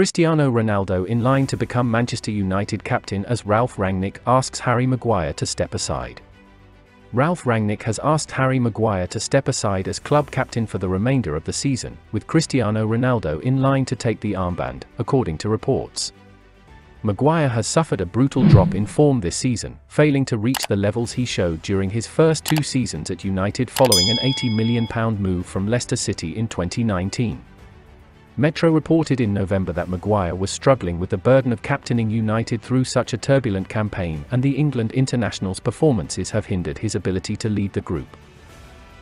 Cristiano Ronaldo in line to become Manchester United captain as Ralf Rangnick asks Harry Maguire to step aside. Ralf Rangnick has asked Harry Maguire to step aside as club captain for the remainder of the season, with Cristiano Ronaldo in line to take the armband, according to reports. Maguire has suffered a brutal drop in form this season, failing to reach the levels he showed during his first two seasons at United following an £80 million move from Leicester City in 2019. Metro reported in November that Maguire was struggling with the burden of captaining United through such a turbulent campaign and the England international's performances have hindered his ability to lead the group.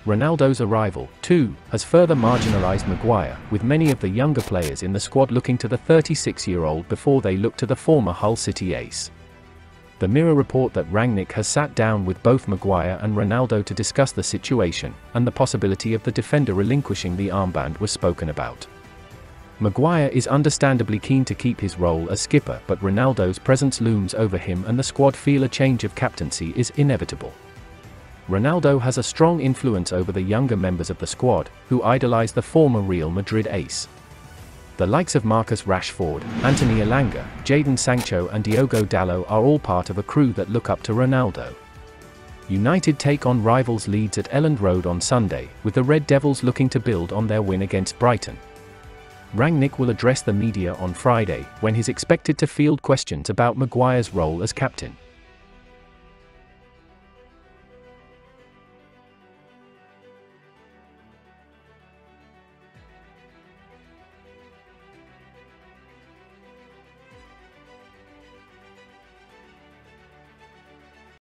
Ronaldo's arrival, too, has further marginalised Maguire, with many of the younger players in the squad looking to the 36-year-old before they look to the former Hull City ace. The Mirror report that Rangnick has sat down with both Maguire and Ronaldo to discuss the situation, and the possibility of the defender relinquishing the armband was spoken about. Maguire is understandably keen to keep his role as skipper but Ronaldo's presence looms over him and the squad feel a change of captaincy is inevitable. Ronaldo has a strong influence over the younger members of the squad, who idolize the former Real Madrid ace. The likes of Marcus Rashford, Anthony Elanga, Jadon Sancho and Diogo Dalot are all part of a crew that look up to Ronaldo. United take on rivals Leeds at Elland Road on Sunday, with the Red Devils looking to build on their win against Brighton. Rangnick will address the media on Friday, when he's expected to field questions about Maguire's role as captain.